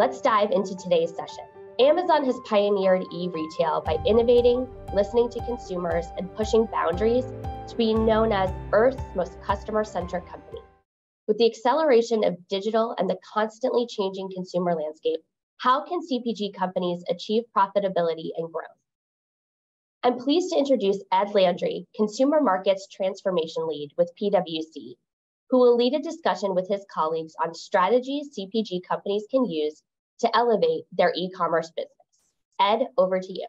Let's dive into today's session. Amazon has pioneered e retail by innovating, listening to consumers, and pushing boundaries to be known as Earth's most customer centric company. With the acceleration of digital and the constantly changing consumer landscape, how can CPG companies achieve profitability and growth? I'm pleased to introduce Ed Landry, Consumer Markets Transformation Lead with PwC, who will lead a discussion with his colleagues on strategies CPG companies can use to elevate their e-commerce business. Ed, over to you.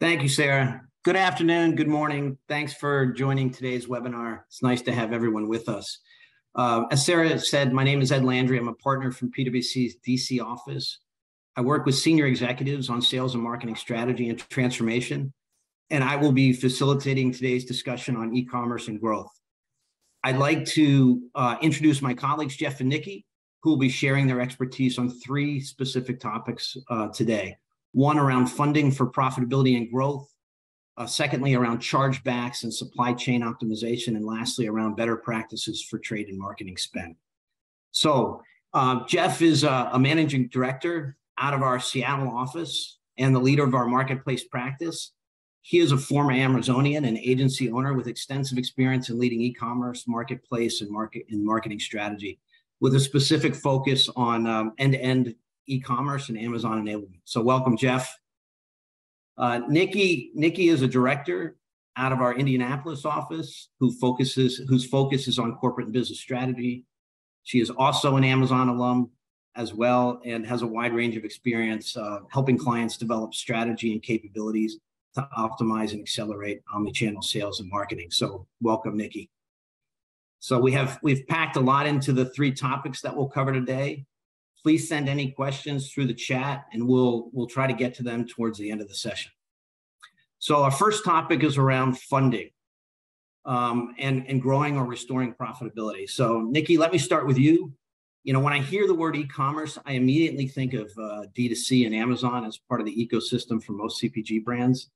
Thank you, Sarah. Good afternoon, good morning. Thanks for joining today's webinar. It's nice to have everyone with us. Uh, as Sarah said, my name is Ed Landry. I'm a partner from PwC's DC office. I work with senior executives on sales and marketing strategy and transformation and I will be facilitating today's discussion on e-commerce and growth. I'd like to uh, introduce my colleagues, Jeff and Nikki, who will be sharing their expertise on three specific topics uh, today. One around funding for profitability and growth, uh, secondly, around chargebacks and supply chain optimization, and lastly, around better practices for trade and marketing spend. So, uh, Jeff is a managing director out of our Seattle office and the leader of our marketplace practice. He is a former Amazonian and agency owner with extensive experience in leading e-commerce, marketplace, and market and marketing strategy, with a specific focus on um, end-to-end e-commerce and Amazon enablement. So, welcome, Jeff. Uh, Nikki, Nikki is a director out of our Indianapolis office who focuses whose focus is on corporate and business strategy. She is also an Amazon alum as well and has a wide range of experience uh, helping clients develop strategy and capabilities to optimize and accelerate omni-channel sales and marketing. So welcome, Nikki. So we have we've packed a lot into the three topics that we'll cover today. Please send any questions through the chat and we'll we'll try to get to them towards the end of the session. So our first topic is around funding um, and, and growing or restoring profitability. So Nikki, let me start with you. You know, when I hear the word e-commerce, I immediately think of uh, D2C and Amazon as part of the ecosystem for most CPG brands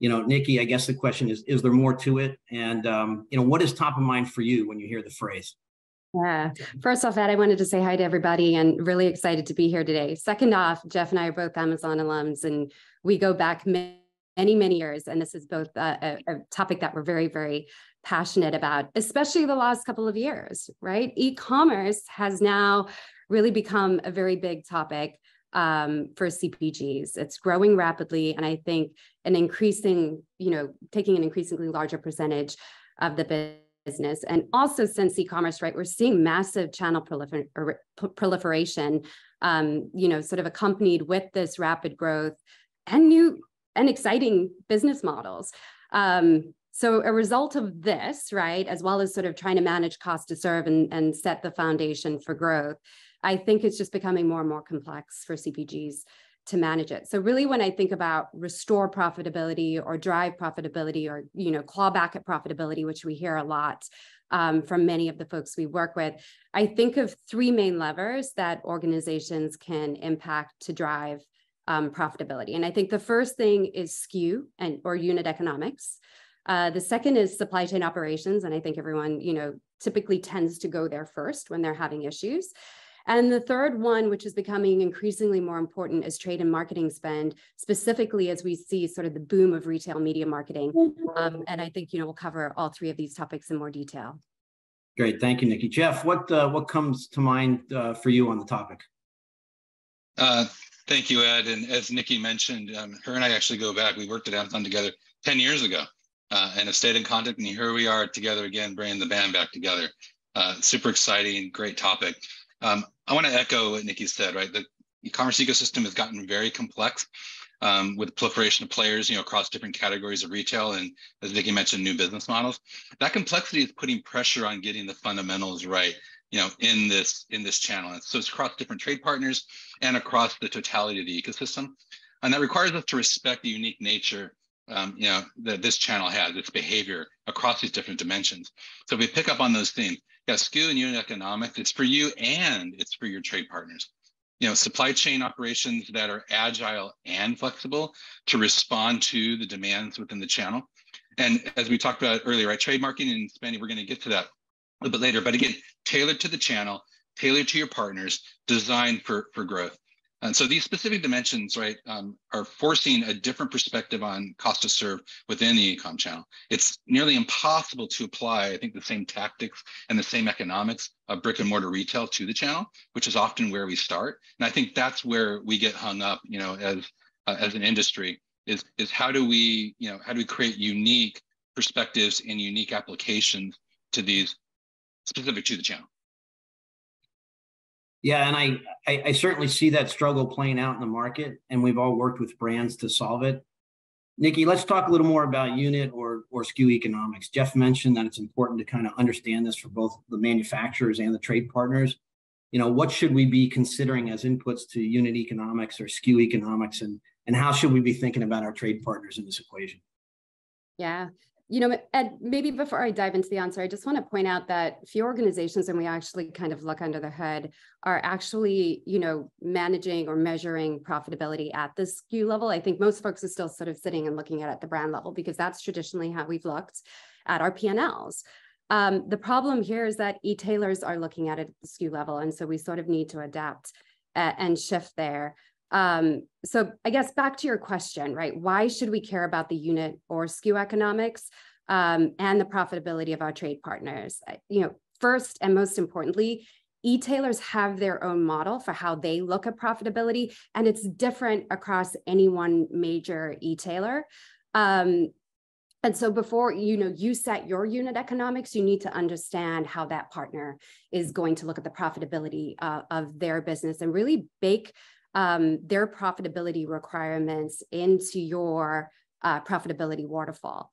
you know, Nikki, I guess the question is, is there more to it? And, um, you know, what is top of mind for you when you hear the phrase? Yeah. First off, Ed, I wanted to say hi to everybody and really excited to be here today. Second off, Jeff and I are both Amazon alums and we go back many, many years. And this is both a, a topic that we're very, very passionate about, especially the last couple of years, right? E commerce has now really become a very big topic um, for CPGs. It's growing rapidly, and I think an increasing, you know, taking an increasingly larger percentage of the business. And also, since e-commerce, right, we're seeing massive channel prolifer- er, proliferation. Um, you know, sort of accompanied with this rapid growth and new and exciting business models. Um, so a result of this, right, as well as sort of trying to manage cost to serve and, and set the foundation for growth, I think it's just becoming more and more complex for CPGs to manage it. So really when I think about restore profitability or drive profitability or you know claw back at profitability, which we hear a lot um, from many of the folks we work with, I think of three main levers that organizations can impact to drive um, profitability. And I think the first thing is SKU and or unit economics. Uh, the second is supply chain operations, and I think everyone you know typically tends to go there first when they're having issues. And the third one, which is becoming increasingly more important, is trade and marketing spend, specifically as we see sort of the boom of retail media marketing. Um, and I think you know we'll cover all three of these topics in more detail. Great, thank you, Nikki. Jeff, what uh, what comes to mind uh, for you on the topic? Uh, thank you, Ed. And as Nikki mentioned, um, her and I actually go back. We worked at Amazon together 10 years ago uh, and have stayed in contact. And here we are together again, bringing the band back together. Uh, super exciting, great topic. Um, I want to echo what Nikki said, right? The e-commerce ecosystem has gotten very complex um, with proliferation of players, you know, across different categories of retail, and as Nikki mentioned, new business models. That complexity is putting pressure on getting the fundamentals right, you know, in this in this channel. And so it's across different trade partners and across the totality of the ecosystem, and that requires us to respect the unique nature um, you know, that this channel has, its behavior across these different dimensions. So if we pick up on those themes, yeah, SKU and unit economics, it's for you and it's for your trade partners. You know, supply chain operations that are agile and flexible to respond to the demands within the channel. And as we talked about earlier, right, trade marketing and spending, we're going to get to that a little bit later. But again, tailored to the channel, tailored to your partners, designed for, for growth. And so these specific dimensions, right, um, are forcing a different perspective on cost to serve within the e-com channel. It's nearly impossible to apply, I think, the same tactics and the same economics of brick and mortar retail to the channel, which is often where we start. And I think that's where we get hung up, you know, as uh, as an industry, is is how do we, you know, how do we create unique perspectives and unique applications to these specific to the channel. Yeah, and I, I, I certainly see that struggle playing out in the market, and we've all worked with brands to solve it. Nikki, let's talk a little more about unit or or SKU economics. Jeff mentioned that it's important to kind of understand this for both the manufacturers and the trade partners. You know, what should we be considering as inputs to unit economics or SKU economics, and and how should we be thinking about our trade partners in this equation? Yeah, you know, Ed, maybe before I dive into the answer, I just want to point out that few organizations, and we actually kind of look under the hood, are actually, you know, managing or measuring profitability at the SKU level. I think most folks are still sort of sitting and looking at it at the brand level because that's traditionally how we've looked at our P&Ls. Um, the problem here is that e-tailers are looking at it at the SKU level, and so we sort of need to adapt uh, and shift there. Um, so I guess back to your question, right? Why should we care about the unit or SKU economics um, and the profitability of our trade partners? You know, first and most importantly, e-tailers have their own model for how they look at profitability, and it's different across any one major e-tailer. Um, and so before you know you set your unit economics, you need to understand how that partner is going to look at the profitability uh, of their business and really bake um, their profitability requirements into your uh, profitability waterfall.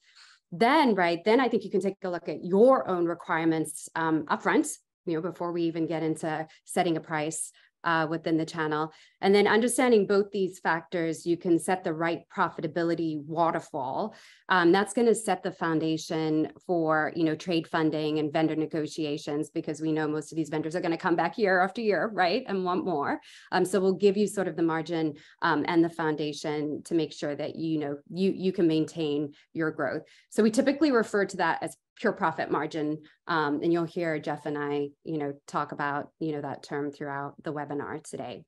Then, right, then I think you can take a look at your own requirements um, upfront, you know, before we even get into setting a price uh, within the channel. And then understanding both these factors, you can set the right profitability waterfall. Um, that's going to set the foundation for, you know, trade funding and vendor negotiations because we know most of these vendors are going to come back year after year, right, and want more. Um, so we'll give you sort of the margin um, and the foundation to make sure that you know you you can maintain your growth. So we typically refer to that as pure profit margin. Um, and you'll hear Jeff and I, you know, talk about, you know, that term throughout the webinar today.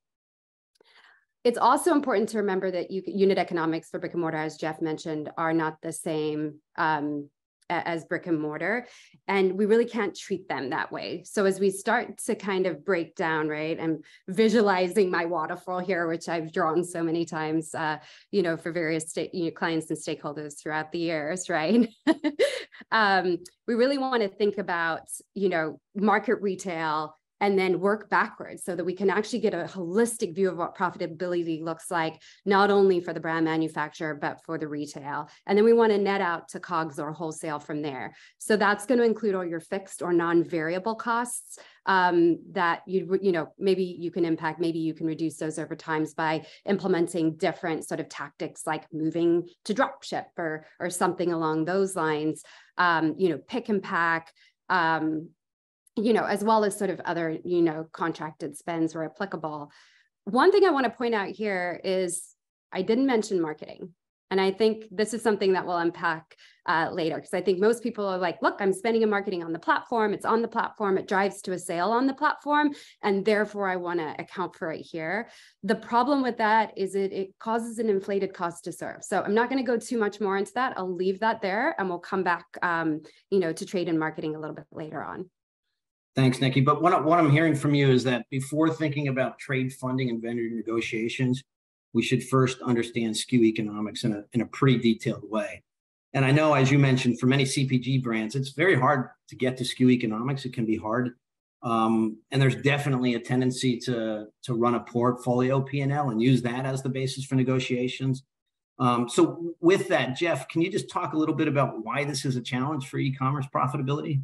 It's also important to remember that you, unit economics for brick and mortar, as Jeff mentioned, are not the same um, as brick and mortar and we really can't treat them that way. So as we start to kind of break down right i'm visualizing my waterfall here which i've drawn so many times uh, you know for various state, you know, clients and stakeholders throughout the years right? Um, we really want to think about you know market retail and then work backwards so that we can actually get a holistic view of what profitability looks like, not only for the brand manufacturer, but for the retail. And then we want to net out to COGS or wholesale from there. So that's going to include all your fixed or non-variable costs um, that you, you know, maybe you can impact, maybe you can reduce those over times by implementing different sort of tactics like moving to drop ship or, or something along those lines. Um, you know, pick and pack, um, you know, as well as sort of other, you know, contracted spends where applicable. One thing I want to point out here is I didn't mention marketing. And I think this is something that we'll unpack uh, later because I think most people are like, look, I'm spending in marketing on the platform. It's on the platform. It drives to a sale on the platform. And therefore, I want to account for it here. The problem with that is it, it causes an inflated cost to serve. So I'm not going to go too much more into that. I'll leave that there and we'll come back, um, you know, to trade and marketing a little bit later on. Thanks, Nikki. But what, what I'm hearing from you is that before thinking about trade funding and vendor negotiations, we should first understand SKU economics in a, in a pretty detailed way. And I know, as you mentioned, for many CPG brands, it's very hard to get to SKU economics. It can be hard. Um, and there's definitely a tendency to, to run a portfolio P&L and use that as the basis for negotiations. Um, so with that, Jeff, can you just talk a little bit about why this is a challenge for e-commerce profitability?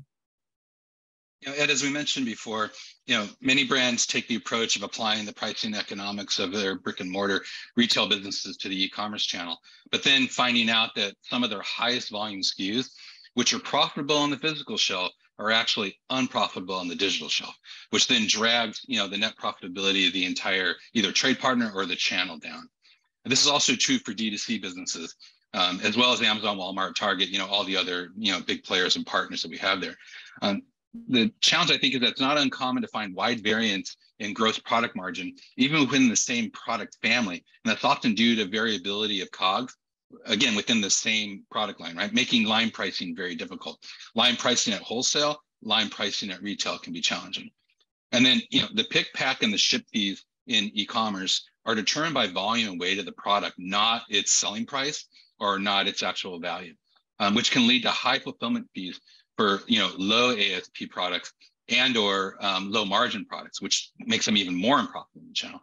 You know, Ed, as we mentioned before, you know, many brands take the approach of applying the pricing economics of their brick and mortar retail businesses to the e-commerce channel, but then finding out that some of their highest volume SKUs, which are profitable on the physical shelf, are actually unprofitable on the digital shelf, which then drags, you know, the net profitability of the entire either trade partner or the channel down. And this is also true for D2C businesses, um, as well as Amazon, Walmart, Target, you know, all the other, you know, big players and partners that we have there. Um, the challenge I think is that it's not uncommon to find wide variance in gross product margin, even within the same product family. And that's often due to variability of COGS, again, within the same product line, right? Making line pricing very difficult. Line pricing at wholesale, line pricing at retail can be challenging. And then, you know, the pick, pack, and the ship fees in e-commerce are determined by volume and weight of the product, not its selling price or not its actual value, um, which can lead to high fulfillment fees for you know low ASP products and or um, low margin products, which makes them even more unprofitable in the channel.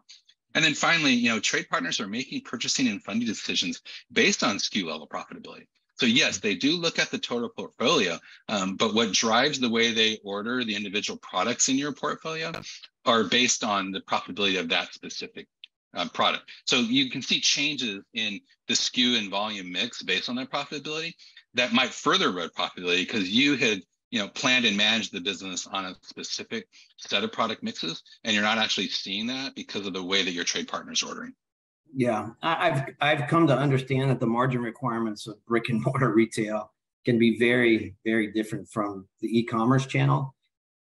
And then finally, you know, trade partners are making purchasing and funding decisions based on SKU level profitability. So yes, they do look at the total portfolio, um, but what drives the way they order the individual products in your portfolio are based on the profitability of that specific uh, product. So you can see changes in the SKU and volume mix based on that profitability that might further erode profitability because you had you know planned and managed the business on a specific set of product mixes and you're not actually seeing that because of the way that your trade partners ordering. Yeah i've i've come to understand that the margin requirements of brick and mortar retail can be very very different from the e-commerce channel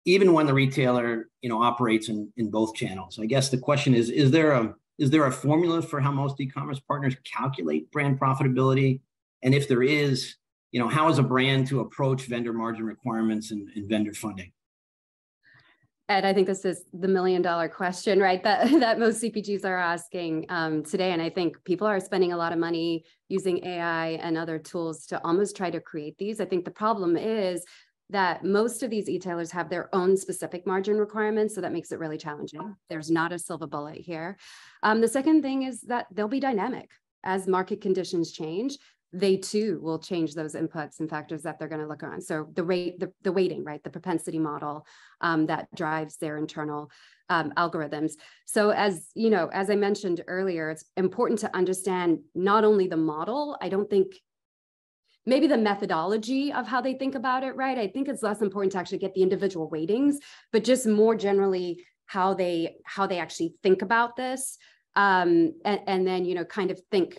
even when the retailer you know operates in in both channels. I guess the question is is there a is there a formula for how most e-commerce partners calculate brand profitability? And if there is you know, how is a brand to approach vendor margin requirements and, and vendor funding? Ed, I think this is the million dollar question, right? That that most CPGs are asking um, today, and I think people are spending a lot of money using AI and other tools to almost try to create these. I think the problem is that most of these retailers have their own specific margin requirements, so that makes it really challenging. There's not a silver bullet here. Um, the second thing is that they'll be dynamic as market conditions change they too will change those inputs and factors that they're going to look on. So the rate, the, the weighting, right, the propensity model um, that drives their internal um, algorithms. So as you know, as I mentioned earlier, it's important to understand not only the model. I don't think maybe the methodology of how they think about it, right? I think it's less important to actually get the individual weightings, but just more generally how they how they actually think about this um, and, and, then you know kind of think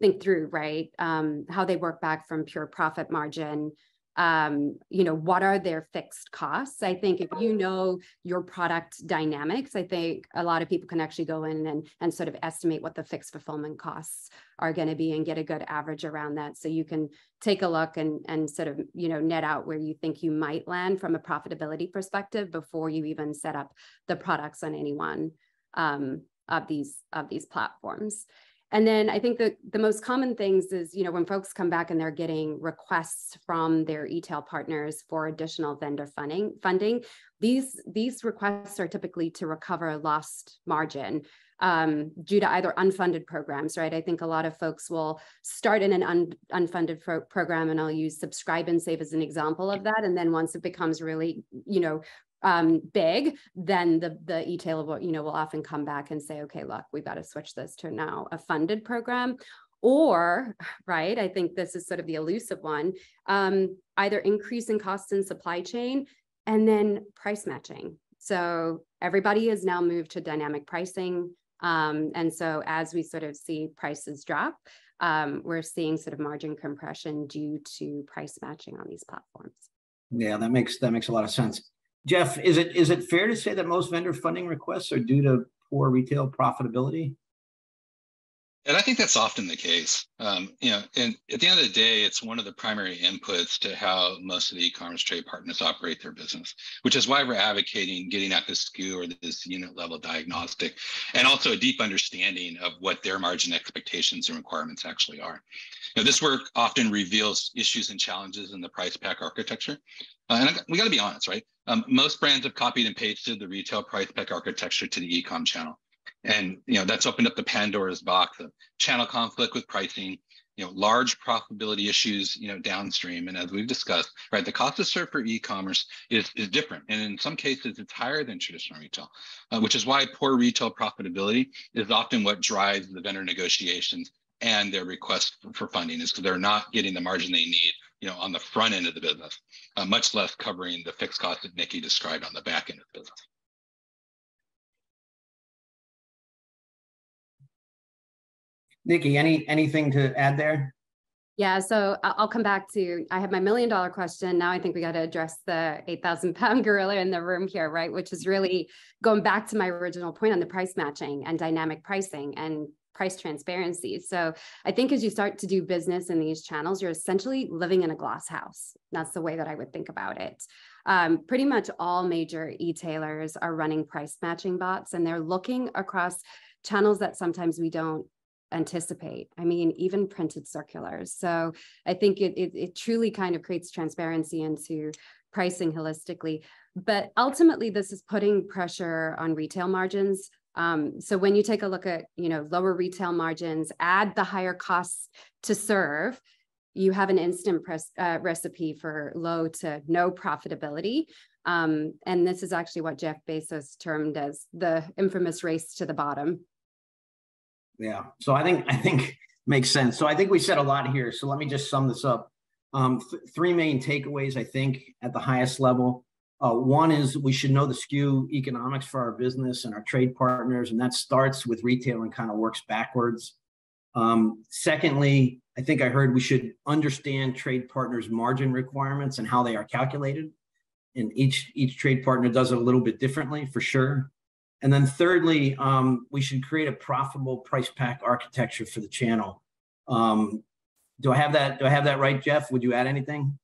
think through right um, how they work back from pure profit margin. Um, you know what are their fixed costs? I think if you know your product dynamics i think a lot of people can actually go in and, and sort of estimate what the fixed fulfillment costs are going to be and get a good average around that. So you can take a look and and sort of you know net out where you think you might land from a profitability perspective before you even set up the products on any one um, of these of these platforms. And then I think that the most common things is, you know, when folks come back and they're getting requests from their e-tail partners for additional vendor funding, funding, these these requests are typically to recover lost margin um, due to either unfunded programs, right? I think a lot of folks will start in an un, unfunded pro program, and I'll use subscribe and save as an example of that. And then once it becomes really, you know, um, big, then the the e-tail will, you know, will often come back and say, okay, look, we've got to switch this to now a funded program. Or, right, I think this is sort of the elusive one, um, either increase in costs in supply chain and then price matching. So everybody has now moved to dynamic pricing. Um, and so as we sort of see prices drop, um, we're seeing sort of margin compression due to price matching on these platforms. Yeah, that makes that makes a lot of sense. Jeff, is it is it fair to say that most vendor funding requests are due to poor retail profitability? And I think that's often the case. Um, you know, and at the end of the day, it's one of the primary inputs to how most of the e-commerce trade partners operate their business, which is why we're advocating getting at the SKU or this unit level diagnostic, and also a deep understanding of what their margin expectations and requirements actually are. Now, this work often reveals issues and challenges in the price pack architecture. Uh, and we got to be honest, right? Um, most brands have copied and pasted the retail price pack architecture to the e-com channel. And you know that's opened up the Pandora's box of channel conflict with pricing, you know, large profitability issues, you know, downstream. And as we've discussed, right, the cost to serve for e-commerce is, is different. And in some cases, it's higher than traditional retail, uh, which is why poor retail profitability is often what drives the vendor negotiations and their request for funding is because they're not getting the margin they need, you know, on the front end of the business, uh, much less covering the fixed cost that Nikki described on the back end of the business. Nikki, any anything to add there? Yeah, so I'll come back to, I have my million dollar question. Now I think we got to address the 8,000 pound gorilla in the room here, right? Which is really going back to my original point on the price matching and dynamic pricing and price transparency. So I think as you start to do business in these channels, you're essentially living in a glass house. That's the way that I would think about it. Um, pretty much all major e-tailers are running price matching bots and they're looking across channels that sometimes we don't anticipate. I mean, even printed circulars. So I think it, it, it truly kind of creates transparency into pricing holistically. But ultimately, this is putting pressure on retail margins. Um, so when you take a look at, you know, lower retail margins, add the higher costs to serve, you have an instant press, uh, recipe for low to no profitability. Um, and this is actually what Jeff Bezos termed as the infamous race to the bottom. Yeah. So I think I think makes sense. So I think we said a lot here. So let me just sum this up. Um, th- three main takeaways I think at the highest level. Uh, one is we should know the SKU economics for our business and our trade partners, and that starts with retail and kind of works backwards. Um, secondly, I think I heard we should understand trade partners' margin requirements and how they are calculated. And each each trade partner does it a little bit differently, for sure. And then thirdly, um, we should create a profitable price pack architecture for the channel. Um, do I have that? Do I have that right, Jeff? Would you add anything?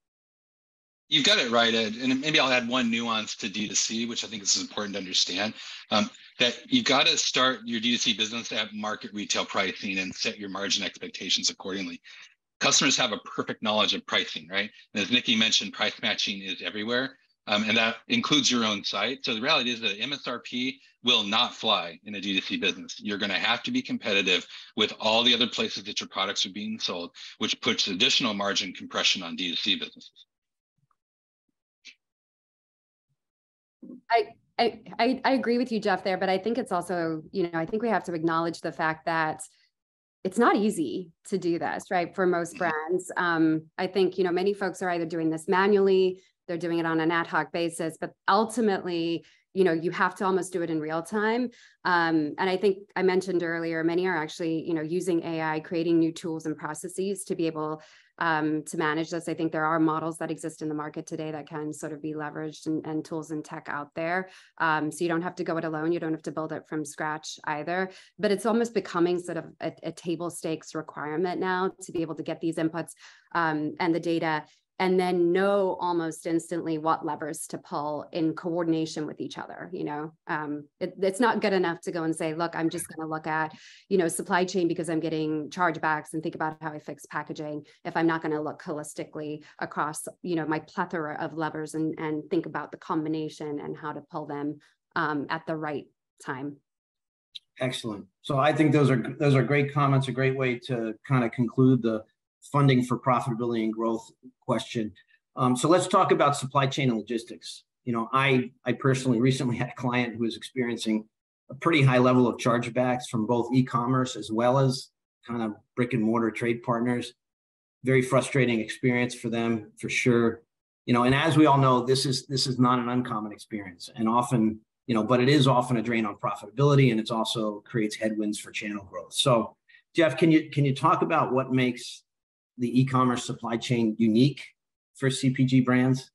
You've got it right, Ed. And maybe I'll add one nuance to D2C, which I think is important to understand. Um, that you've got to start your D2C business at market retail pricing and set your margin expectations accordingly. Customers have a perfect knowledge of pricing, right? And as Nikki mentioned, price matching is everywhere. Um, and that includes your own site. So the reality is that MSRP will not fly in a D2C business. You're going to have to be competitive with all the other places that your products are being sold, which puts additional margin compression on D2C businesses. I, I, I agree with you, Jeff, there, but I think it's also, you know, I think we have to acknowledge the fact that it's not easy to do this, right? For most mm-hmm. brands. Um, I think, you know, many folks are either doing this manually, they're doing it on an ad hoc basis, but ultimately, you know you have to almost do it in real time. Um, and i think i mentioned earlier many are actually you know using ai creating new tools and processes to be able um, to manage this. I think there are models that exist in the market today that can sort of be leveraged and, and tools and tech out there. Um, so you don't have to go it alone. You don't have to build it from scratch either. But it's almost becoming sort of a, a table stakes requirement now to be able to get these inputs um, and the data and then know almost instantly what levers to pull in coordination with each other you know? Um, it, it's not good enough to go and say look i'm just going to look at you know supply chain because i'm getting chargebacks and think about how i fix packaging. If i'm not going to look holistically across you know my plethora of levers and and think about the combination and how to pull them um, at the right time. Excellent. So i think those are those are great comments a great way to kind of conclude the funding for profitability and growth question. Um, so let's talk about supply chain and logistics. You know, I I personally recently had a client who was experiencing a pretty high level of chargebacks from both e-commerce as well as kind of brick and mortar trade partners. Very frustrating experience for them for sure. You know, and as we all know, this is this is not an uncommon experience, and often you know, but it is often a drain on profitability, and it's also creates headwinds for channel growth. So, Jeff, can you can you talk about what makes the e-commerce supply chain unique for CPG brands?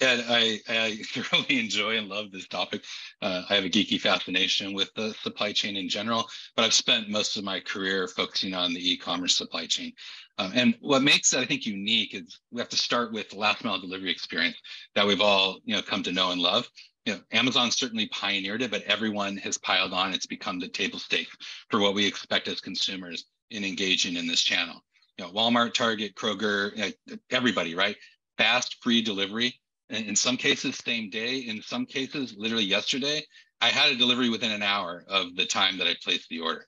Yeah, I, I really enjoy and love this topic. Uh, I have a geeky fascination with the supply chain in general, but I've spent most of my career focusing on the e-commerce supply chain. Um, and what makes it, I think, unique is we have to start with the last mile delivery experience that we've all, you know, come to know and love. You know, Amazon certainly pioneered it, but everyone has piled on. It's become the table stakes for what we expect as consumers in engaging in this channel. You know, Walmart, Target, Kroger, know, everybody, right? Fast, free delivery. In some cases, same day. In some cases, literally yesterday, I had a delivery within an hour of the time that I placed the order.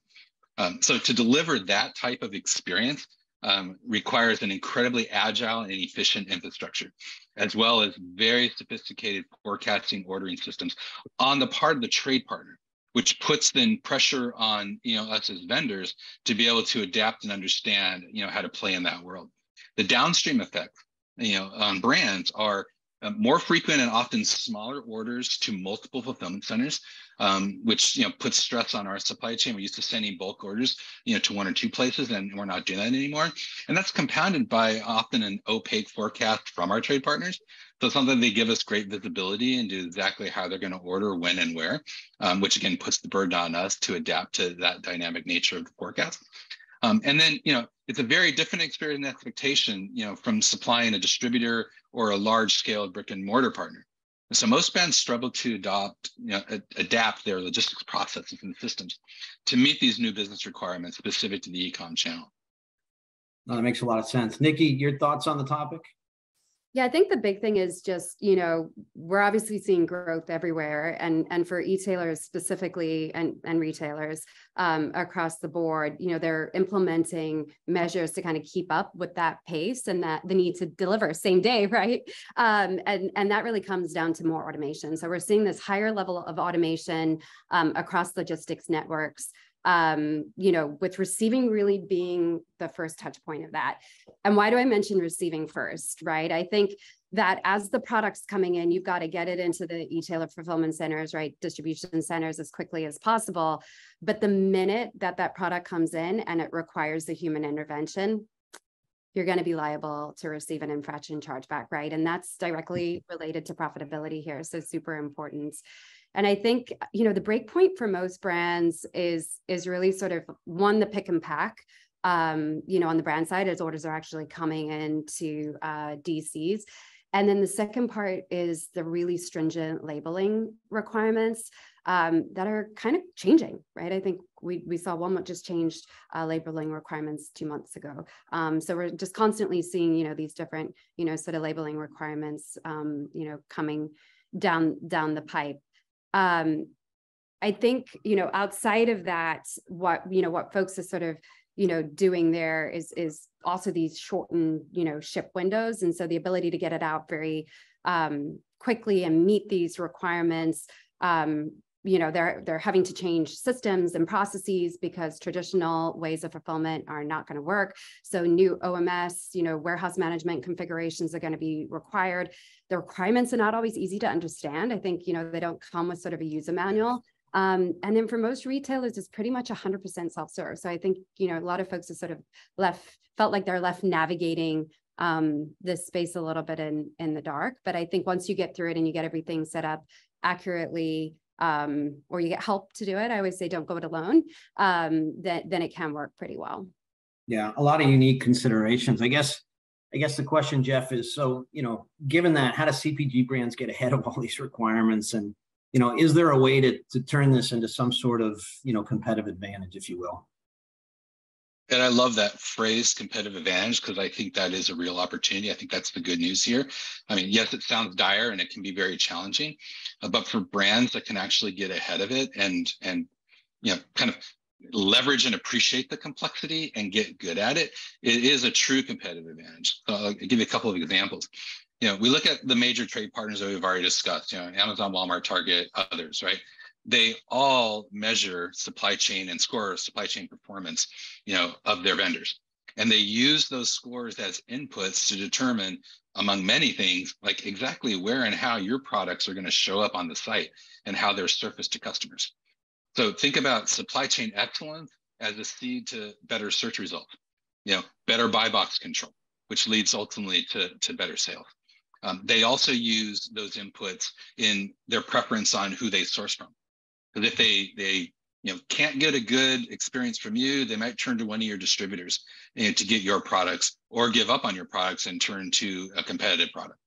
Um, so to deliver that type of experience um, requires an incredibly agile and efficient infrastructure, as well as very sophisticated forecasting ordering systems on the part of the trade partner which puts then pressure on you know us as vendors to be able to adapt and understand you know how to play in that world. The downstream effects you know on brands are uh, more frequent and often smaller orders to multiple fulfillment centers, um, which you know puts stress on our supply chain. We're used to sending bulk orders, you know, to one or two places, and we're not doing that anymore. And that's compounded by often an opaque forecast from our trade partners. So something they give us great visibility into exactly how they're going to order, when, and where, um, which again puts the burden on us to adapt to that dynamic nature of the forecast. Um, and then, you know, it's a very different experience and expectation, you know, from supplying a distributor or a large scale brick and mortar partner. So most brands struggle to adopt, you know, adapt their logistics processes and systems to meet these new business requirements specific to the e-com channel. No, that makes a lot of sense. Nikki, your thoughts on the topic? Yeah, I think the big thing is just, you know, we're obviously seeing growth everywhere and and for e-tailers specifically and, and retailers um, across the board, you know, they're implementing measures to kind of keep up with that pace and that the need to deliver same day, right? Um, and, and that really comes down to more automation. So we're seeing this higher level of automation um, across logistics networks um, you know, with receiving really being the first touch point of that. And why do I mention receiving first, right? I think that as the product's coming in, you've got to get it into the e-tailer fulfillment centers, right? Distribution centers as quickly as possible. But the minute that that product comes in and it requires the human intervention, you're going to be liable to receive an infraction chargeback, right? And that's directly related to profitability here. So super important. And I think, you know, the break point for most brands is is really sort of one, the pick and pack. Um, you know, on the brand side, as orders are actually coming into uh, DCs. And then the second part is the really stringent labeling requirements um, that are kind of changing, right? I think we, we saw Walmart just changed uh, labeling requirements two months ago. Um, so we're just constantly seeing, you know, these different, you know, sort of labeling requirements, um, you know, coming down down the pipe um, I think, you know, outside of that, what, you know, what folks are sort of, you know, doing there is, is also these shortened, you know, ship windows. And so the ability to get it out very um, quickly and meet these requirements, um, you know they're they're having to change systems and processes because traditional ways of fulfillment are not going to work. So new oms you know warehouse management configurations are going to be required. The requirements are not always easy to understand. I think you know they don't come with sort of a user manual. Um, and then for most retailers it's pretty much 100% self-serve. So i think you know a lot of folks have sort of left felt like they're left navigating um, this space a little bit in in the dark. But i think once you get through it and you get everything set up accurately um, or you get help to do it. I always say don't go it alone. Um, that then it can work pretty well. Yeah, a lot of unique considerations. I guess. I guess the question, Jeff, is so you know, given that, how do CPG brands get ahead of all these requirements, and you know, is there a way to to turn this into some sort of you know competitive advantage, if you will? And I love that phrase competitive advantage because I think that is a real opportunity. I think that's the good news here. I mean, yes, it sounds dire and it can be very challenging, uh, but for brands that can actually get ahead of it and and you know kind of leverage and appreciate the complexity and get good at it, it is a true competitive advantage. So I'll give you a couple of examples. You know, we look at the major trade partners that we've already discussed, you know, Amazon, Walmart, Target, others, right? They all measure supply chain and score supply chain performance, you know, of their vendors. And they use those scores as inputs to determine, among many things, like exactly where and how your products are going to show up on the site and how they're surfaced to customers. So think about supply chain excellence as a seed to better search results, you know, better buy box control, which leads ultimately to, to better sales. Um, they also use those inputs in their preference on who they source from. Because if they they you know can't get a good experience from you, they might turn to one of your distributors you know, to get your products, or give up on your products and turn to a competitive product.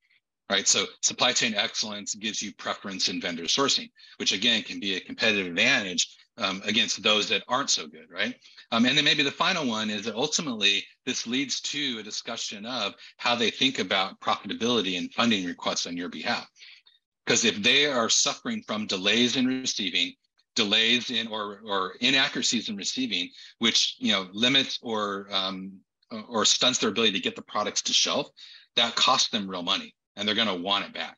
Right. So supply chain excellence gives you preference in vendor sourcing, which again can be a competitive advantage um, against those that aren't so good, right? Um, and then maybe the final one is that ultimately this leads to a discussion of how they think about profitability and funding requests on your behalf. Because if they are suffering from delays in receiving, delays in or, or inaccuracies in receiving, which you know limits or um, or stunts their ability to get the products to shelf, that costs them real money, and they're going to want it back.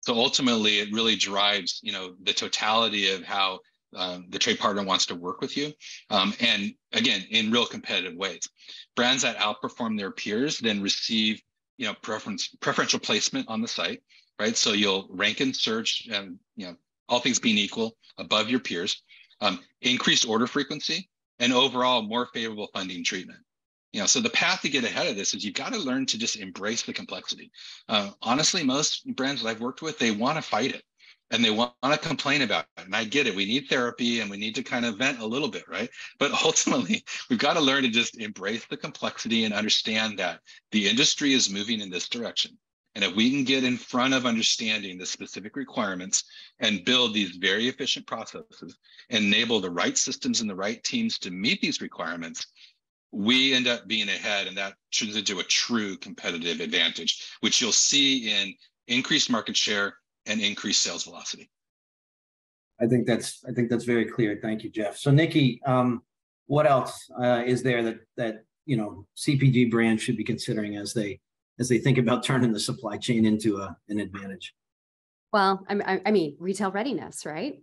So ultimately, it really drives you know the totality of how um, the trade partner wants to work with you, um, and again in real competitive ways. Brands that outperform their peers then receive you know preference preferential placement on the site right? So you'll rank in search and, you know, all things being equal above your peers, um, increased order frequency, and overall more favorable funding treatment. You know, so the path to get ahead of this is you've got to learn to just embrace the complexity. Uh, honestly, most brands that I've worked with, they want to fight it and they want to complain about it. And I get it. We need therapy and we need to kind of vent a little bit, right? But ultimately, we've got to learn to just embrace the complexity and understand that the industry is moving in this direction. And if we can get in front of understanding the specific requirements and build these very efficient processes, enable the right systems and the right teams to meet these requirements, we end up being ahead and that turns into a true competitive advantage, which you'll see in increased market share and increased sales velocity. I think that's I think that's very clear. Thank you, Jeff. So Nikki, um, what else uh, is there that that you know CPG brands should be considering as they as they think about turning the supply chain into a, an advantage? Well, I, I mean, retail readiness, right?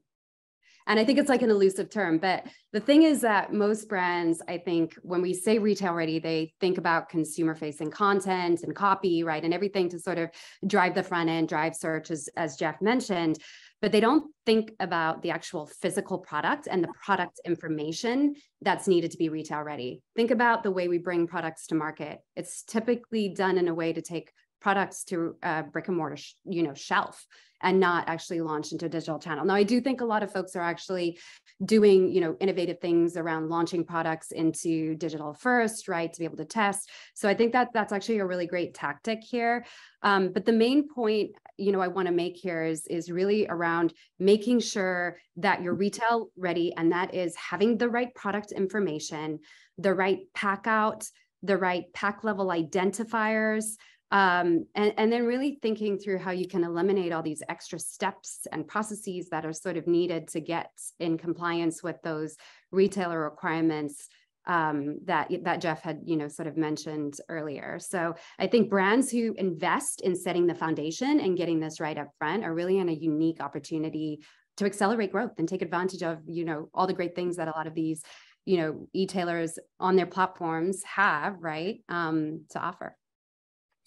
And I think it's like an elusive term, but the thing is that most brands, I think, when we say retail ready, they think about consumer facing content and copy, right? And everything to sort of drive the front end, drive search, as, as Jeff mentioned but they don't think about the actual physical product and the product information that's needed to be retail ready. Think about the way we bring products to market. It's typically done in a way to take products to a brick and mortar, you know, shelf and not actually launch into a digital channel. Now, I do think a lot of folks are actually doing, you know, innovative things around launching products into digital first, right, to be able to test. So I think that that's actually a really great tactic here. Um, but the main point, you know, I want to make here is is really around making sure that you're retail ready, and that is having the right product information, the right pack out, the right pack level identifiers um, and, and then really thinking through how you can eliminate all these extra steps and processes that are sort of needed to get in compliance with those retailer requirements um, that that Jeff had you know sort of mentioned earlier. So I think brands who invest in setting the foundation and getting this right up front are really in a unique opportunity to accelerate growth and take advantage of you know all the great things that a lot of these you know e-tailers on their platforms have right um, to offer.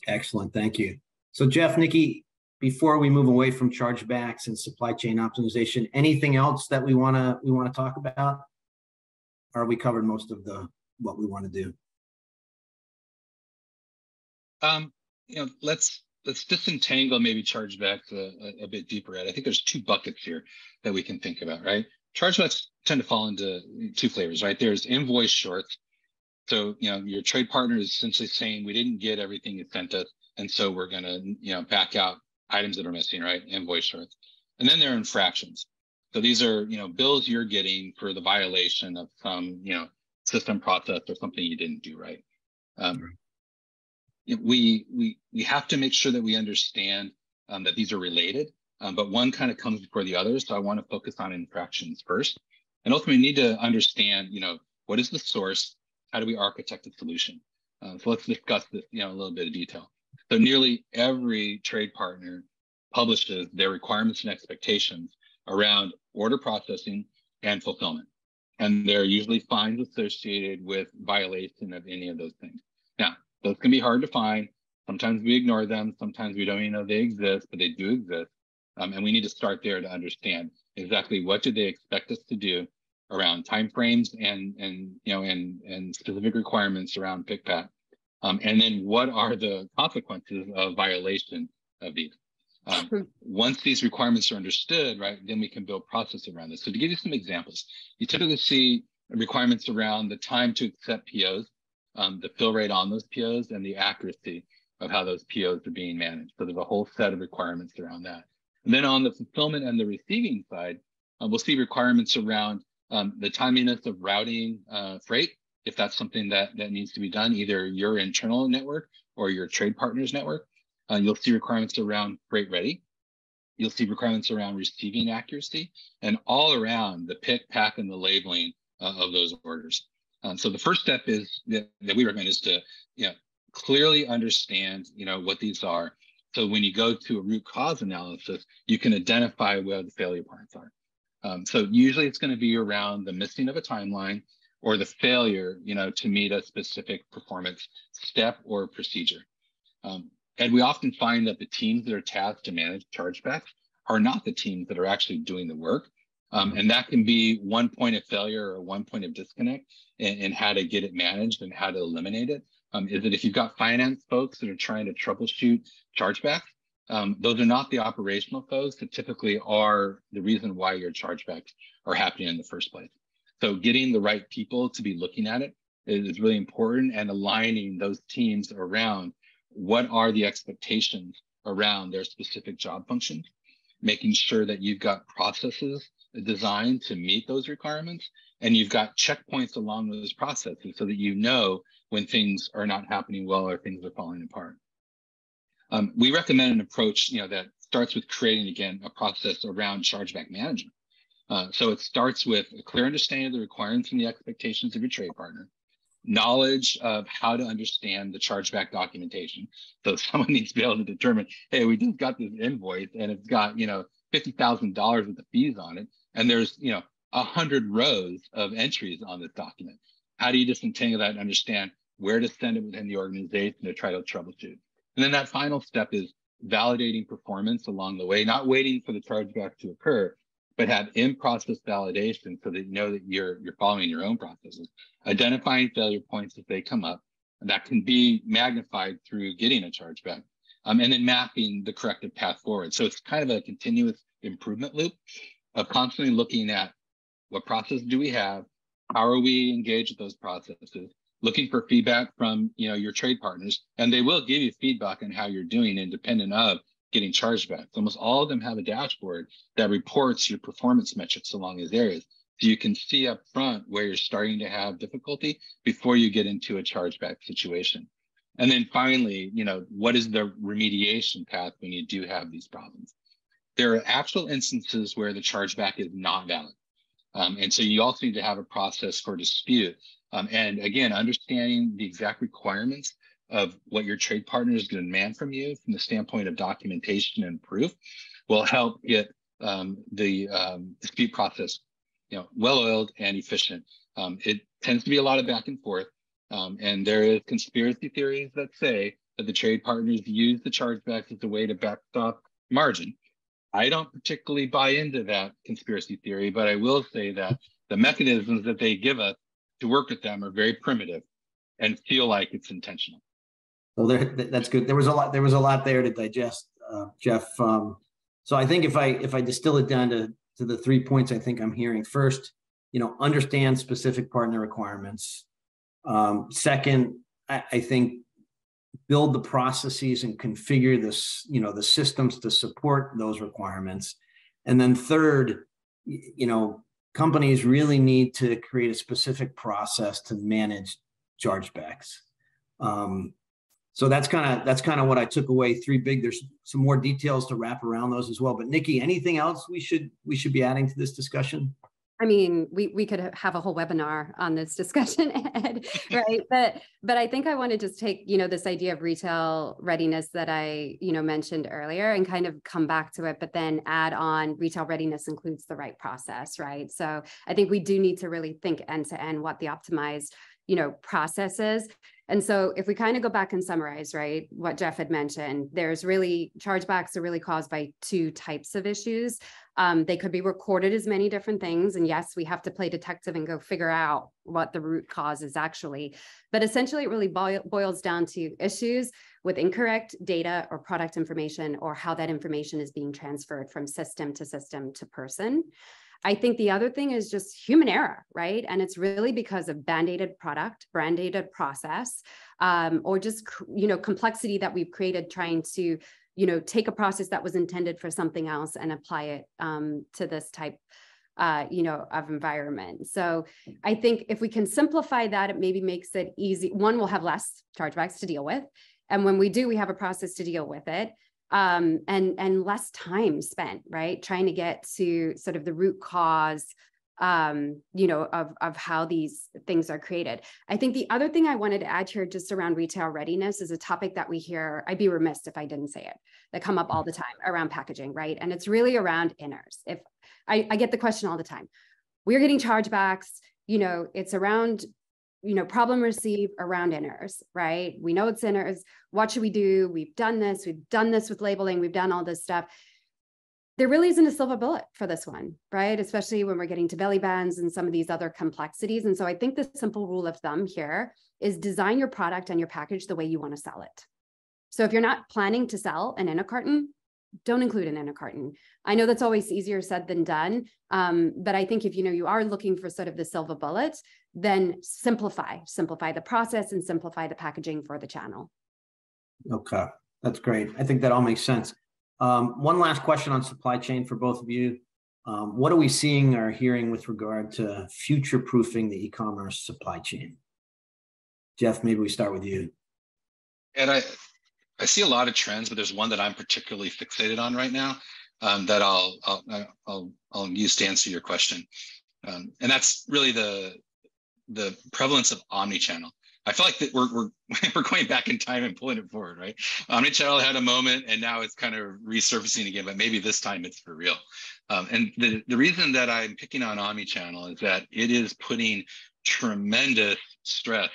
Excellent. Thank you. So, Jeff, Nikki, before we move away from chargebacks and supply chain optimization, anything else that we want to we want to talk about? Or we covered most of the what we want to do? Um, you know, let's let's disentangle maybe chargebacks a, a, bit deeper. At I think there's two buckets here that we can think about, right? Chargebacks tend to fall into two flavors, right? There's invoice shorts, so, you know, your trade partner is essentially saying we didn't get everything you sent us. And so we're going to, you know, back out items that are missing, right? Invoice shorts. And then there are infractions. So these are, you know, bills you're getting for the violation of some, you know, system process or something you didn't do right. Um, we we we have to make sure that we understand um, that these are related, um, but one kind of comes before the other. So I want to focus on infractions first, and ultimately need to understand, you know, what is the source, how do we architect a solution? Uh, so let's discuss this, you know, a little bit of detail. So nearly every trade partner publishes their requirements and expectations around order processing and fulfillment. And there are usually fines associated with violation of any of those things. Now, those can be hard to find. Sometimes we ignore them. Sometimes we don't even know they exist, but they do exist. Um, and we need to start there to understand exactly what do they expect us to do around timeframes and and you know and and specific requirements around pick pack. Um, and then what are the consequences of violation of these? Um, hmm. once these requirements are understood, right, then we can build process around this. So to give you some examples, you typically see requirements around the time to accept POs, um, the fill rate on those POs, and the accuracy of how those POs are being managed. So there's a whole set of requirements around that. And then on the fulfillment and the receiving side, uh, we'll see requirements around um, the timeliness of routing uh, freight, if that's something that, that needs to be done, either your internal network or your trade partners network. Uh, you'll see requirements around freight ready. You'll see requirements around receiving accuracy and all around the pick, pack, and the labeling uh, of those orders. Um, so the first step is that, that we recommend is to you know, clearly understand you know, what these are. So when you go to a root cause analysis, you can identify where the failure points are. Um, so usually it's going to be around the missing of a timeline or the failure, you know, to meet a specific performance step or procedure. Um, and we often find that the teams that are tasked to manage chargebacks are not the teams that are actually doing the work. Um, and that can be one point of failure or one point of disconnect in, in how to get it managed and how to eliminate it. Um, is that if you've got finance folks that are trying to troubleshoot chargebacks, um, those are not the operational folks that typically are the reason why your chargebacks are happening in the first place. So getting the right people to be looking at it is really important and aligning those teams around what are the expectations around their specific job functions, making sure that you've got processes designed to meet those requirements and you've got checkpoints along those processes so that you know when things are not happening well or things are falling apart. Um, we recommend an approach, you know, that starts with creating again a process around chargeback management. Uh, so it starts with a clear understanding of the requirements and the expectations of your trade partner, knowledge of how to understand the chargeback documentation. So someone needs to be able to determine, hey, we just got this invoice and it's got, you know, $50,000 with the fees on it. And there's, you know, a hundred rows of entries on this document. How do you disentangle that and understand where to send it within the organization to try to troubleshoot? And then that final step is validating performance along the way, not waiting for the chargeback to occur, but have in-process validation so that you know that you're you're following your own processes, identifying failure points if they come up, and that can be magnified through getting a chargeback, um, and then mapping the corrective path forward. So it's kind of a continuous improvement loop of constantly looking at what process do we have, how are we engaged with those processes, looking for feedback from you know your trade partners, and they will give you feedback on how you're doing, independent of getting chargebacks. Almost all of them have a dashboard that reports your performance metrics along these areas. So you can see up front where you're starting to have difficulty before you get into a chargeback situation. And then finally, you know, what is the remediation path when you do have these problems? There are actual instances where the chargeback is not valid. Um, and so you also need to have a process for dispute. Um, and again, understanding the exact requirements of what your trade partner is going to demand from you from the standpoint of documentation and proof will help get um, the um, dispute process you know, well-oiled and efficient. Um, it tends to be a lot of back and forth. Um, and there is conspiracy theories that say that the trade partners use the chargebacks as a way to backstop margin. I don't particularly buy into that conspiracy theory, but I will say that the mechanisms that they give us to work with them are very primitive and feel like it's intentional. Well, there, that's good. There was a lot. There was a lot there to digest, uh, Jeff. Um, so I think if I if I distill it down to to the three points, I think I'm hearing first, you know, understand specific partner requirements. Um, second, I, I think build the processes and configure this, you know, the systems to support those requirements. And then third, you know, companies really need to create a specific process to manage chargebacks. Um, so that's kind of that's kind of what I took away. Three big. There's some more details to wrap around those as well. But Nikki, anything else we should we should be adding to this discussion? I mean, we we could have a whole webinar on this discussion, Ed, right? but but I think I want to just take you know this idea of retail readiness that I you know mentioned earlier and kind of come back to it, but then add on retail readiness includes the right process, right? So I think we do need to really think end to end what the optimized you know processes and so if we kind of go back and summarize, right, what Jeff had mentioned, there's really chargebacks are really caused by two types of issues. Um, they could be recorded as many different things. And yes, we have to play detective and go figure out what the root cause is actually. But essentially, it really boil, boils down to issues with incorrect data or product information or how that information is being transferred from system to system to person. I think the other thing is just human error, right? And it's really because of band-aided product, brand-aided process, um, or just you know complexity that we've created trying to you know take a process that was intended for something else and apply it um, to this type uh, you know, of environment. So I think if we can simplify that, it maybe makes it easy. One, we'll have less chargebacks to deal with. And when we do, we have a process to deal with it um, and and less time spent right? Trying to get to sort of the root cause um, you know of of how these things are created. I think the other thing i wanted to add here just around retail readiness is a topic that we hear i'd be remiss if i didn't say it that come up all the time around packaging right? And it's really around inners. If i, I get the question all the time. We're getting chargebacks you know it's around you know, problem receive around inners, right? We know it's inners. What should we do? We've done this. We've done this with labeling. We've done all this stuff. There really isn't a silver bullet for this one, right? Especially when we're getting to belly bands and some of these other complexities. And so I think the simple rule of thumb here is design your product and your package the way you want to sell it. So if you're not planning to sell an in a carton, don't include an in a carton. I know that's always easier said than done, um, but I think if you know you are looking for sort of the silver bullet, then simplify, simplify the process and simplify the packaging for the channel. Okay, that's great. I think that all makes sense. Um, one last question on supply chain for both of you. Um, what are we seeing or hearing with regard to future proofing the e-commerce supply chain? Jeff, maybe we start with you. And I, I see a lot of trends, but there's one that I'm particularly fixated on right now um, that I'll, I'll, I'll, I'll use to answer your question. Um, and that's really the, the prevalence of omni-channel. I feel like that we're, we're, we're going back in time and pulling it forward, right? Omnichannel had a moment and now it's kind of resurfacing again, but maybe this time it's for real. Um, and the, the reason that I'm picking on omnichannel is that it is putting tremendous stress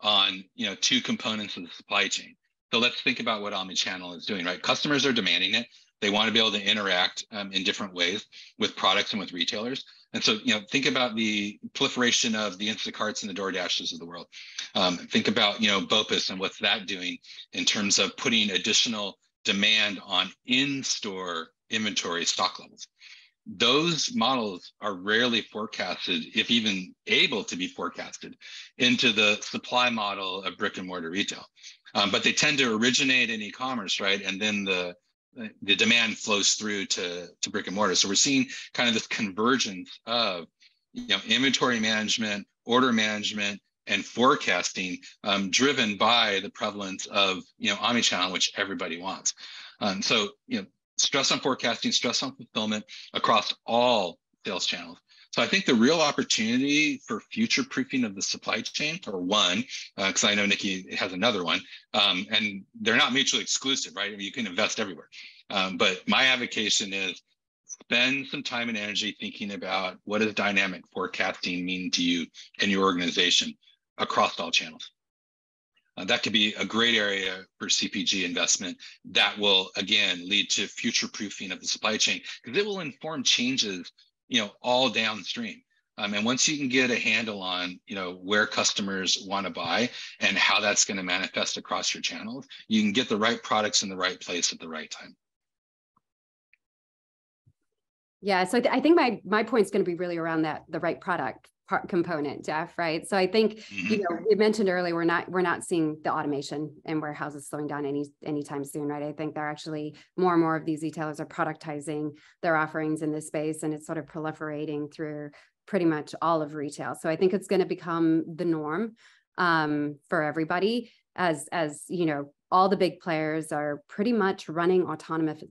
on you know two components of the supply chain. So let's think about what omnichannel is doing, right? Customers are demanding it. They want to be able to interact um, in different ways with products and with retailers. And so, you know, think about the proliferation of the Instacarts and the DoorDashes of the world. Um, think about, you know, BOPUS and what's that doing in terms of putting additional demand on in-store inventory stock levels. Those models are rarely forecasted, if even able to be forecasted, into the supply model of brick and mortar retail. Um, but they tend to originate in e-commerce, right? And then the the demand flows through to, to brick and mortar. So we're seeing kind of this convergence of you know inventory management, order management, and forecasting um, driven by the prevalence of you know omnichannel, which everybody wants. Um, so you know stress on forecasting, stress on fulfillment across all sales channels. So I think the real opportunity for future proofing of the supply chain, or one, because uh, I know Nikki has another one, um, and they're not mutually exclusive, right? I mean, you can invest everywhere. Um, but my avocation is spend some time and energy thinking about what does dynamic forecasting mean to you and your organization across all channels. Uh, that could be a great area for CPG investment that will, again, lead to future proofing of the supply chain because it will inform changes you know, all downstream. Um, and once you can get a handle on, you know, where customers want to buy and how that's going to manifest across your channels, you can get the right products in the right place at the right time. Yeah, so I, th- I think my my point is going to be really around that the right product part component, Jeff. Right. So I think mm-hmm. you know we mentioned earlier we're not we're not seeing the automation in warehouses slowing down any anytime soon. Right. I think they're actually more and more of these retailers are productizing their offerings in this space, and it's sort of proliferating through pretty much all of retail. So I think it's going to become the norm um, for everybody as as you know all the big players are pretty much running autonomous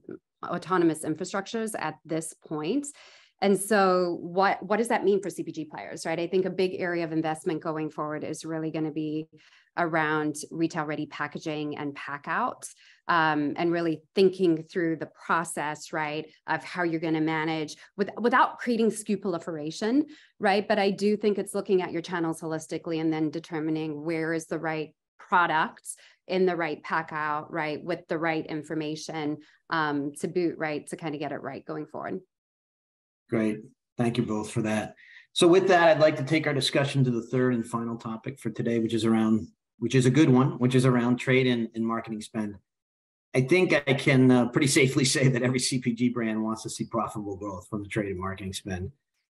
autonomous infrastructures at this point and so what, what does that mean for CPG players, right? I think a big area of investment going forward is really going to be around retail ready packaging and pack out um, and really thinking through the process, right, of how you're going to manage with, without creating SKU proliferation, right? But I do think it's looking at your channels holistically and then determining where is the right product in the right pack out, right, with the right information um, to boot, right, to kind of get it right going forward. Great. Thank you both for that. So with that, I'd like to take our discussion to the third and final topic for today, which is around, which is a good one, which is around trade and, and marketing spend. I think I can uh, pretty safely say that every CPG brand wants to see profitable growth from the trade and marketing spend,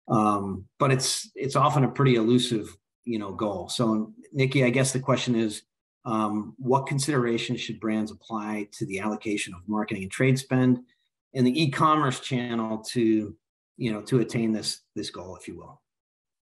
um, but it's it's often a pretty elusive, you know, goal. So, Nikki, I guess the question is, um, what considerations should brands apply to the allocation of marketing and trade spend in the e-commerce channel to you know to attain this this goal if you will.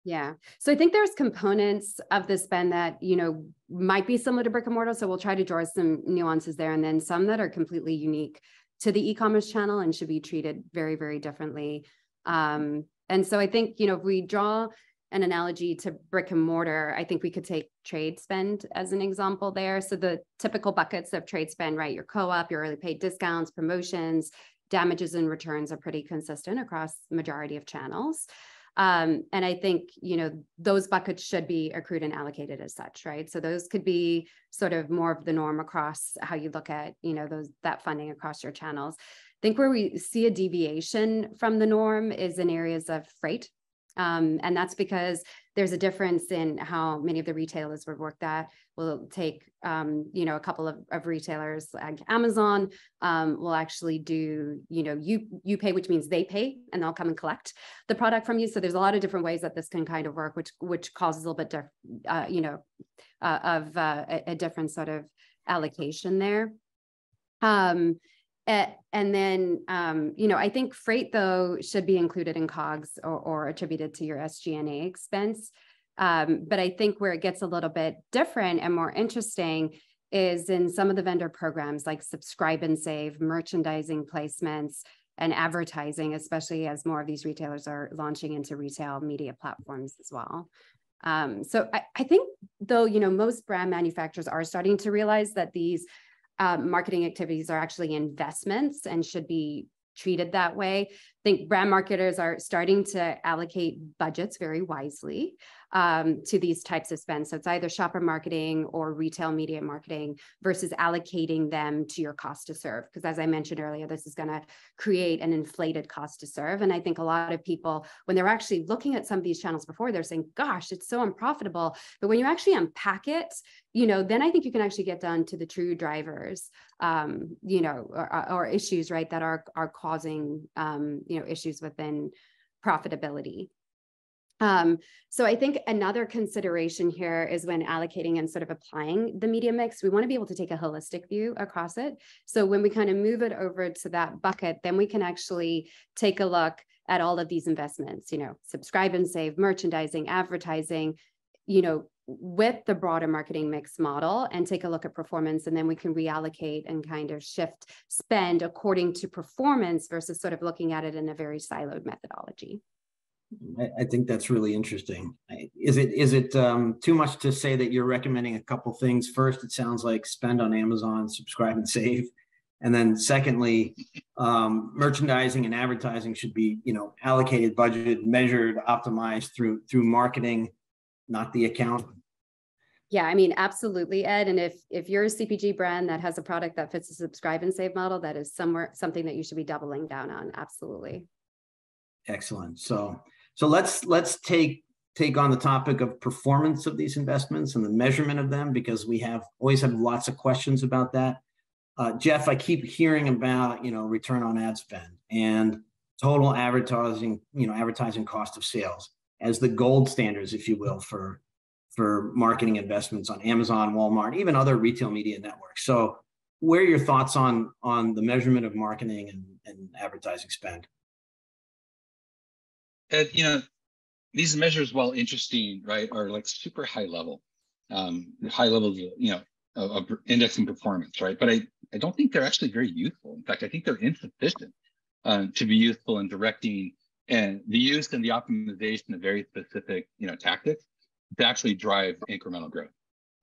Yeah. So i think there's components of the spend that you know might be similar to brick and mortar. So we'll try to draw some nuances there and then some that are completely unique to the e-commerce channel and should be treated very very differently. Um, and so i think you know if we draw an analogy to brick and mortar i think we could take trade spend as an example there. So the typical buckets of trade spend right? Your co-op your early paid discounts promotions damages and returns are pretty consistent across the majority of channels. Um, and I think, you know, those buckets should be accrued and allocated as such, right? So those could be sort of more of the norm across how you look at, you know, those that funding across your channels. I think where we see a deviation from the norm is in areas of freight um, and that's because there's a difference in how many of the retailers would work that. at will take, um, you know, a couple of, of retailers like Amazon um, will actually do, you know, you you pay, which means they pay, and they'll come and collect the product from you. So there's a lot of different ways that this can kind of work, which which causes a little bit, diff, uh, you know, uh, of uh, a, a different sort of allocation there. Um, and then, um, you know, I think freight though should be included in COGS or, or attributed to your SG&A expense. Um, but I think where it gets a little bit different and more interesting is in some of the vendor programs like subscribe and save, merchandising placements, and advertising, especially as more of these retailers are launching into retail media platforms as well. Um, so I, I think though, you know, most brand manufacturers are starting to realize that these um, marketing activities are actually investments and should be treated that way. I think brand marketers are starting to allocate budgets very wisely um, to these types of spends. So it's either shopper marketing or retail media marketing versus allocating them to your cost to serve. Because as I mentioned earlier, this is going to create an inflated cost to serve. And I think a lot of people, when they're actually looking at some of these channels before, they're saying, gosh, it's so unprofitable. But when you actually unpack it, you know, then I think you can actually get down to the true drivers, um, you know, or, or, issues, right, that are are causing, um, you know, issues within profitability. Um, so I think another consideration here is when allocating and sort of applying the media mix, we want to be able to take a holistic view across it. So when we kind of move it over to that bucket, then we can actually take a look at all of these investments, you know, subscribe and save, merchandising, advertising, you know, with the broader marketing mix model and take a look at performance and then we can reallocate and kind of shift spend according to performance versus sort of looking at it in a very siloed methodology. I, think that's really interesting. Is it is it um, too much to say that you're recommending a couple things? First, it sounds like spend on Amazon, subscribe and save, and then secondly, um, merchandising and advertising should be you know allocated, budgeted, measured, optimized through through marketing, not the account. Yeah, I mean, absolutely, Ed. And if if you're a CPG brand that has a product that fits the subscribe and save model, that is somewhere something that you should be doubling down on. Absolutely. Excellent. So so let's let's take take on the topic of performance of these investments and the measurement of them because we have always have lots of questions about that. Uh, Jeff, I keep hearing about you know return on ad spend and total advertising you know advertising cost of sales as the gold standards, if you will, for for marketing investments on Amazon, Walmart, even other retail media networks. So, where are your thoughts on on the measurement of marketing and, and advertising spend? And, you know, these measures, while interesting, right, are like super high level, um, high level, you know, of, of indexing performance, right? But I, I don't think they're actually very useful. In fact, I think they're insufficient uh, to be useful in directing and the use and the optimization of very specific, you know, tactics to actually drive incremental growth.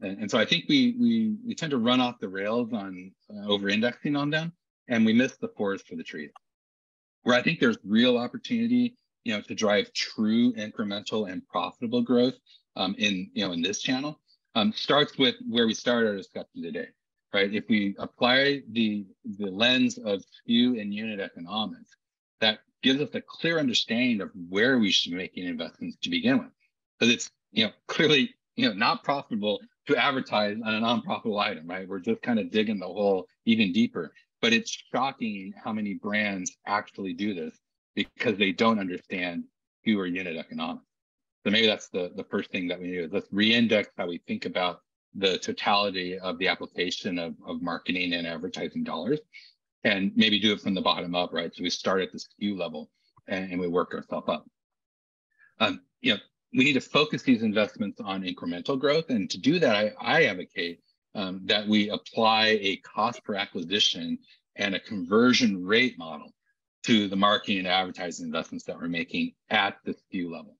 And, and so I think we we we tend to run off the rails on uh, over indexing on them, and we miss the forest for the trees. Where I think there's real opportunity you know, to drive true incremental and profitable growth um, in, you know, in this channel um, starts with where we started our discussion today, right? If we apply the, the lens of SKU and unit economics, that gives us a clear understanding of where we should be making investments to begin with. Because it's, you know, clearly, you know, not profitable to advertise on a non-profitable item, right? We're just kind of digging the hole even deeper. But it's shocking how many brands actually do this because they don't understand fewer unit economics. So maybe that's the, the first thing that we do. Let's re-index how we think about the totality of the application of, of marketing and advertising dollars and maybe do it from the bottom up, right? So we start at the SKU level and, and we work ourselves up. Um, you know, we need to focus these investments on incremental growth. And to do that, I, I advocate um, that we apply a cost per acquisition and a conversion rate model to the marketing and advertising investments that we're making at the SKU level.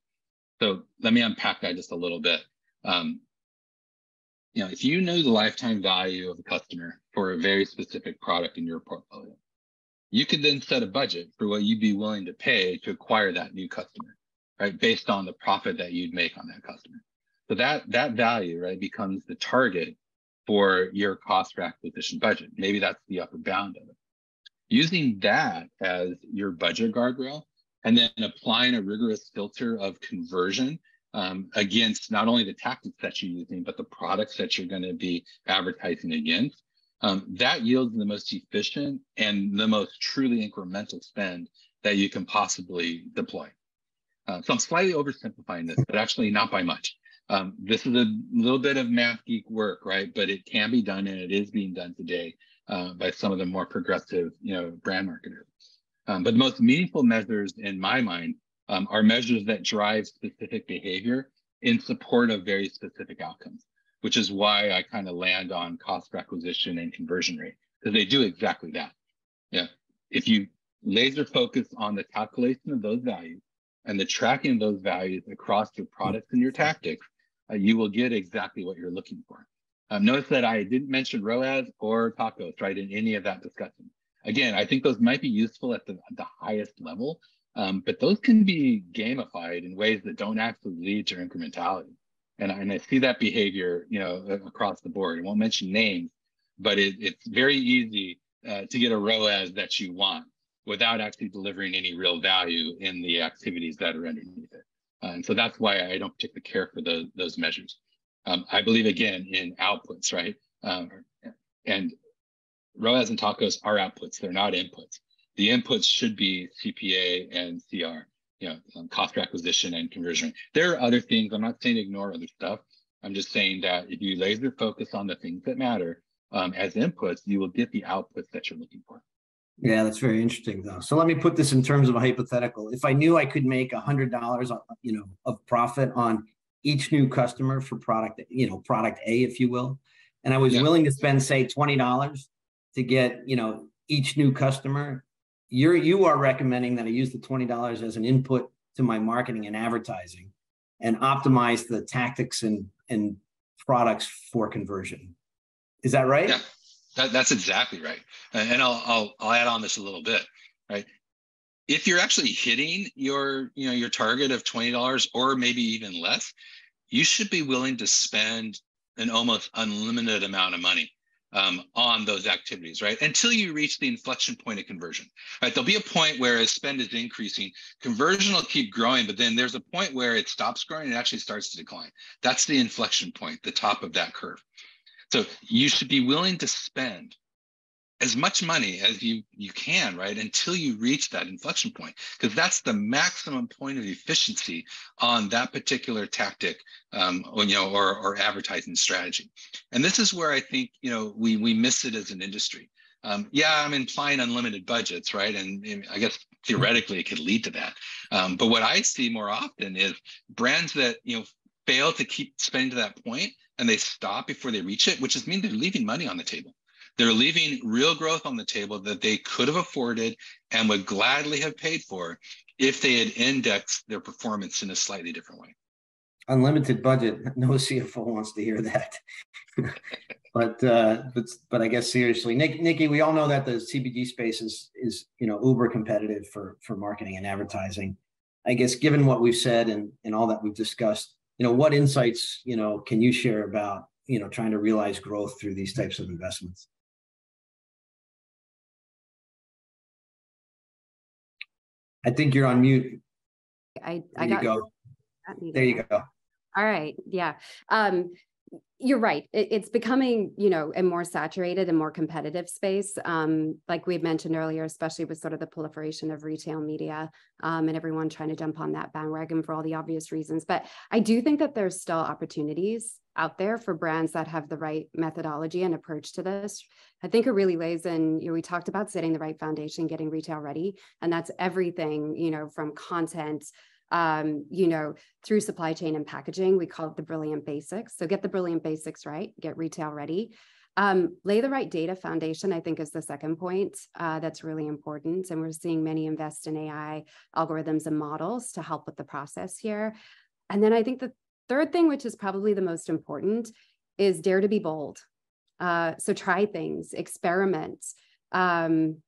So let me unpack that just a little bit. Um, you know, if you know the lifetime value of a customer for a very specific product in your portfolio, you could then set a budget for what you'd be willing to pay to acquire that new customer. right, based on the profit that you'd make on that customer. So that that value, right, becomes the target for your cost per acquisition budget. Maybe that's the upper bound of it. Using that as your budget guardrail, and then applying a rigorous filter of conversion um, against not only the tactics that you're using, but the products that you're going to be advertising against, um, that yields the most efficient and the most truly incremental spend that you can possibly deploy. Uh, so I'm slightly oversimplifying this, but actually not by much. Um, this is a little bit of math geek work, right? But it can be done and it is being done today uh, by some of the more progressive, you know, brand marketers. Um, but the most meaningful measures in my mind um, are measures that drive specific behavior in support of very specific outcomes, which is why I kind of land on cost acquisition and conversion rate, because they do exactly that. Yeah. If you laser focus on the calculation of those values and the tracking of those values across your products and your tactics, uh, you will get exactly what you're looking for. Um, notice that I didn't mention ROAS or TACoS, right, in any of that discussion. Again, I think those might be useful at the, at the highest level, um, but those can be gamified in ways that don't actually lead to incrementality. And, and I see that behavior, you know, across the board. I won't mention names, but it, it's very easy uh, to get a ROAS that you want without actually delivering any real value in the activities that are underneath it. Uh, and so that's why I don't particularly care for those, those measures. Um, I believe again in outputs, right? Um, and ROAS and TACoS are outputs; they're not inputs. The inputs should be CPA and CR, you know, um, cost per acquisition and conversion. There are other things. I'm not saying ignore other stuff. I'm just saying that if you laser focus on the things that matter um, as inputs, you will get the outputs that you're looking for. Yeah, that's very interesting, though. So let me put this in terms of a hypothetical. If I knew I could make a hundred dollars, you know, of profit on each new customer for product, you know, product A, if you will, and I was yeah. willing to spend, say, twenty dollars to get, you know, each new customer, you're you are recommending that I use the twenty dollars as an input to my marketing and advertising, and optimize the tactics and and products for conversion. Is that right? Yeah. That, that's exactly right. And I'll, I'll, I'll add on this a little bit, right? If you're actually hitting your, you know, your target of $20 or maybe even less, you should be willing to spend an almost unlimited amount of money um, on those activities, right? Until you reach the inflection point of conversion, right? There'll be a point where as spend is increasing, conversion will keep growing, but then there's a point where it stops growing and actually starts to decline. That's the inflection point, the top of that curve. So you should be willing to spend as much money as you you can right until you reach that inflection point because that's the maximum point of efficiency on that particular tactic um, or, you know or, or advertising strategy. And this is where i think you know we we miss it as an industry. Um, yeah i'm implying unlimited budgets right and, and, i guess theoretically it could lead to that. Um, but what i see more often is brands that you know fail to keep spending to that point and they stop before they reach it, which is mean they're leaving money on the table. They're leaving real growth on the table that they could have afforded and would gladly have paid for if they had indexed their performance in a slightly different way. Unlimited budget. No CFO wants to hear that. but uh, but but I guess seriously, Nick, Nikki, we all know that the CPG space is is you know uber competitive for for marketing and advertising. I guess given what we've said and and all that we've discussed, you know what insights you know can you share about you know trying to realize growth through these types of investments i think you're on mute. I i got go. there you go. All right. Yeah. Um you're right. It, it's becoming, you know, a more saturated and more competitive space. Um, like we mentioned earlier, especially with sort of the proliferation of retail media um, and everyone trying to jump on that bandwagon for all the obvious reasons. But I do think that there's still opportunities out there for brands that have the right methodology and approach to this. I think it really lays in, you know, we talked about setting the right foundation, getting retail ready, and that's everything, you know, from content um, you know, through supply chain and packaging. We call it the brilliant basics. So get the brilliant basics right, get retail ready. Um, lay the right data foundation, I think, is the second point uh, that's really important. And we're seeing many invest in AI algorithms and models to help with the process here. And then I think the third thing, which is probably the most important, is dare to be bold. Uh, so try things, experiment. Um,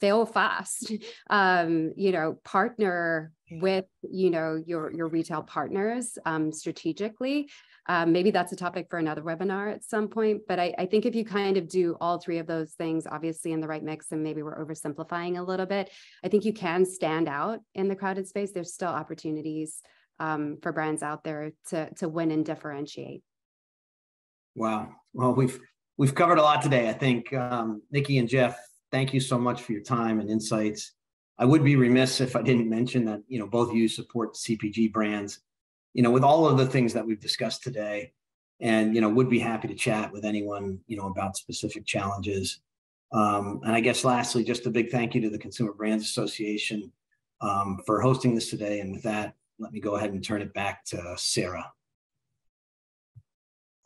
fail fast um, you know partner with you know your your retail partners um, strategically. Um, maybe that's a topic for another webinar at some point but I, I think if you kind of do all three of those things obviously in the right mix and maybe we're oversimplifying a little bit i think you can stand out in the crowded space. There's still opportunities um, for brands out there to to win and differentiate. Wow. Well we've we've covered a lot today. I think um, nikki and jeff thank you so much for your time and insights. I would be remiss if I didn't mention that, you know, both of you support CPG brands, you know, with all of the things that we've discussed today and, you know, would be happy to chat with anyone, you know, about specific challenges. Um, and I guess lastly, just a big thank you to the Consumer Brands Association um, for hosting this today. And with that, let me go ahead and turn it back to Sarah.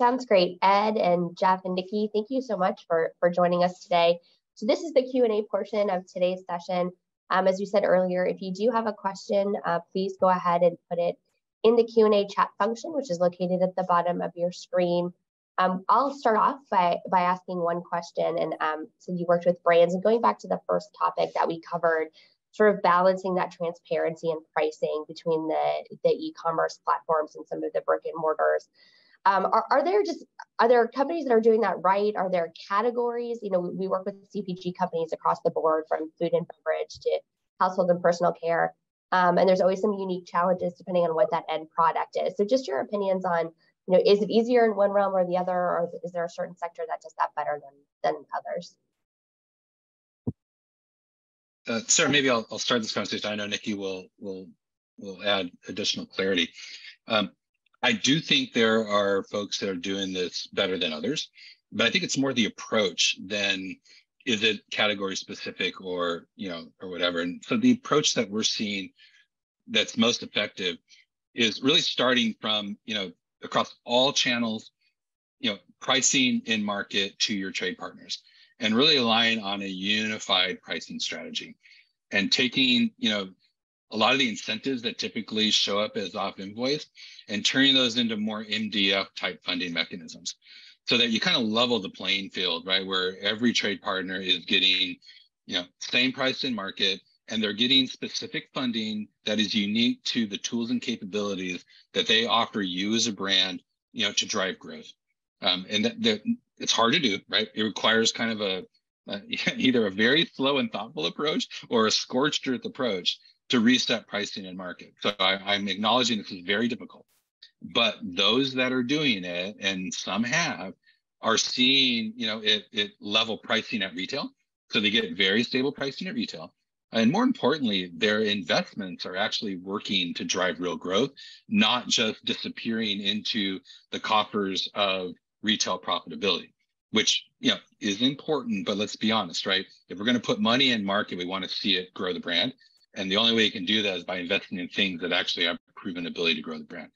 Sounds great. Ed and Jeff and Nikki, thank you so much for, for joining us today. So this is the Q&A portion of today's session. Um, as you said earlier, if you do have a question, uh, please go ahead and put it in the Q&A chat function, which is located at the bottom of your screen. Um, I'll start off by, by asking one question. And um, so you worked with brands and going back to the first topic that we covered, sort of balancing that transparency and pricing between the, the e-commerce platforms and some of the brick and mortars. Um, are, are there just are there companies that are doing that right? Are there categories? You know, we, work with CPG companies across the board, from food and beverage to household and personal care, um, and there's always some unique challenges depending on what that end product is. So, just your opinions on, you know, is it easier in one realm or the other, or is there a certain sector that does that better than than others? Uh, Sarah, maybe I'll, I'll start this conversation. I know Nikki will will will add additional clarity. Um, I do think there are folks that are doing this better than others, but I think it's more the approach than is it category specific or you know or whatever. And so the approach that we're seeing that's most effective is really starting from you know across all channels, you know pricing in market to your trade partners, and really relying on a unified pricing strategy, and taking you know a lot of the incentives that typically show up as off invoice and turning those into more MDF type funding mechanisms so that you kind of level the playing field, right? Where every trade partner is getting, you know, same price in market and they're getting specific funding that is unique to the tools and capabilities that they offer you as a brand, you know, to drive growth. Um, and that, that it's hard to do, right? It requires kind of a, a either a very slow and thoughtful approach or a scorched earth approach to reset pricing and market. So I, am acknowledging this is very difficult, but those that are doing it, and some have, are seeing you know it, it level pricing at retail. So they get very stable pricing at retail. And more importantly, their investments are actually working to drive real growth, not just disappearing into the coffers of retail profitability, which you know is important. But let's be honest, right? If we're going to put money in market, we want to see it grow the brand. And the only way you can do that is by investing in things that actually have proven ability to grow the brand.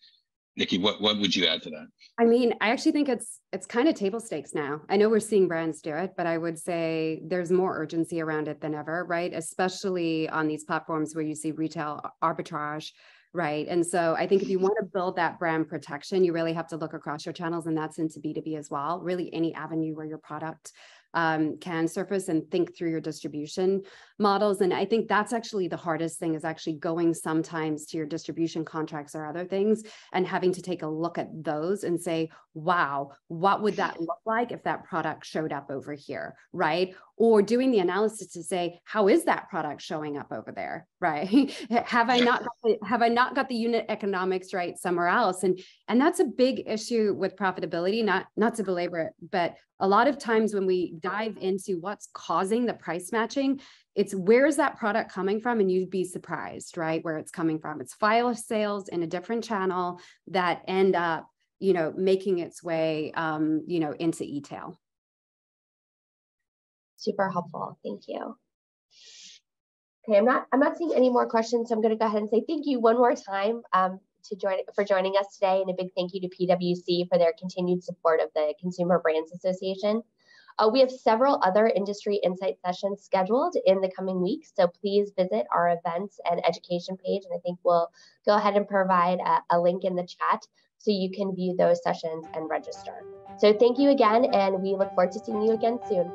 Nikki, what, what would you add to that? I mean, I actually think it's it's kind of table stakes now. I know we're seeing brands do it, but I would say there's more urgency around it than ever, right? Especially on these platforms where you see retail arbitrage, right? And so I think if you want to build that brand protection, you really have to look across your channels, and that's into B2B as well. Really, any avenue where your product um, can surface and think through your distribution models. And I think that's actually the hardest thing is actually going sometimes to your distribution contracts or other things and having to take a look at those and say, wow, what would that look like if that product showed up over here, right? Or doing the analysis to say, how is that product showing up over there, right? have I not the, have I not got the unit economics right somewhere else? And and that's a big issue with profitability. Not not to belabor it, but a lot of times when we dive into what's causing the price matching, it's where's that product coming from? And you'd be surprised right where it's coming from. It's file sales in a different channel that end up you know making its way um, you know into e-tail. Super helpful. Thank you. Okay i'm not i'm not seeing any more questions so i'm going to go ahead and say thank you one more time um, to join for joining us today and a big thank you to pwc for their continued support of the consumer brands association uh, we have several other industry insight sessions scheduled in the coming weeks, so please visit our events and education page, and I think we'll go ahead and provide a, a link in the chat so you can view those sessions and register. So thank you again, and we look forward to seeing you again soon.